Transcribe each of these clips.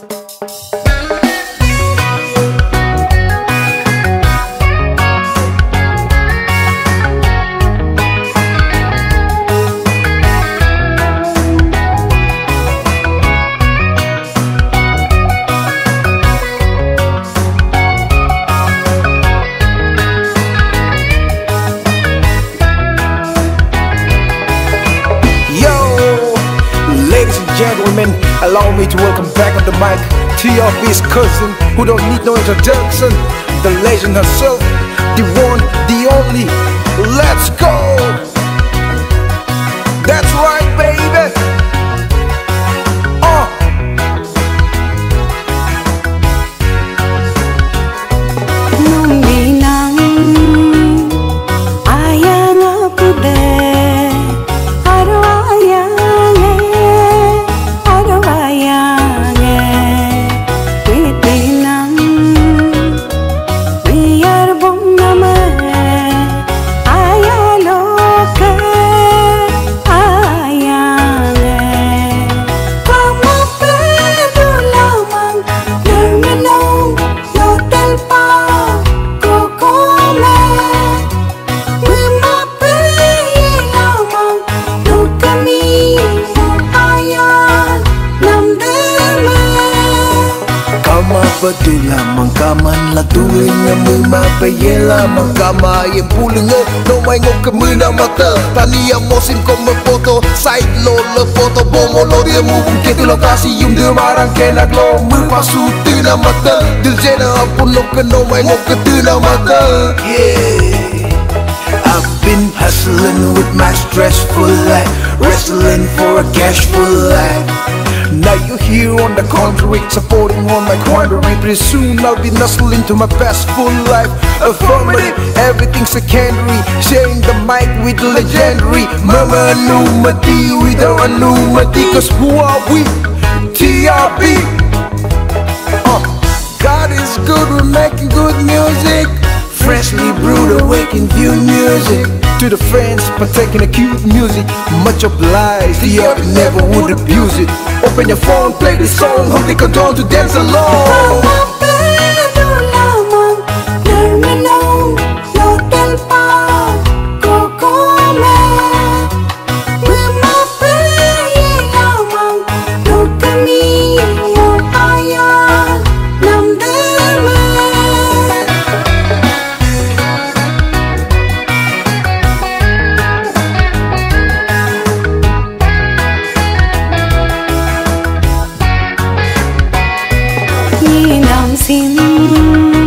Música gentlemen, allow me to welcome back on the mic TRB's cousin, who don't need no introduction, the legend herself, the one, the only. Let's go! Kama padula mangkaman la tuling nga mima payela mangkama yung puling nga no may ngok kamina mata tani ang mosim ko magpoto side lo la foto bomo lo dia ke tu lokasi yung dia marang kenak lo mu pasuti na mata dil jena apun lo ke no may ngok ke na mata yeah. I've been hustling with my stressful life, wrestling for a cashful life. Now you're here on the contrary, supporting on my quandary. Pretty soon I'll be nuzzling to my best full life. Affirmative, everything's secondary. Sharing the mic with legendary. Mama Numati with our Numati, cause who are we? TRB. Uh, God is good, we're making good music. Freshly brewed, awakened view music. To the friends, partaking of cute music. Much obliged, the other never would abuse it. Open your phone, play this song, hope they continue to dance along. sin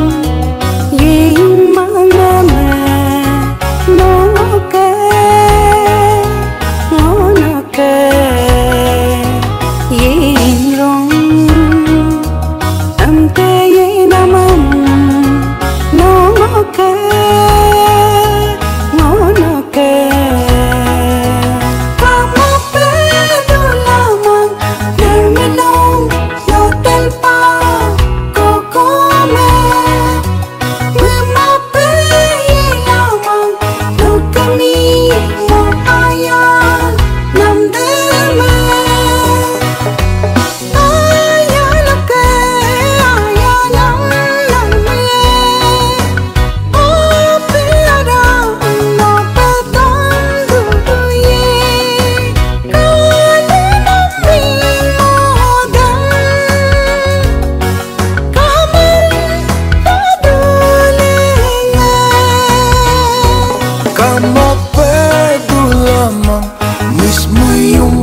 Kama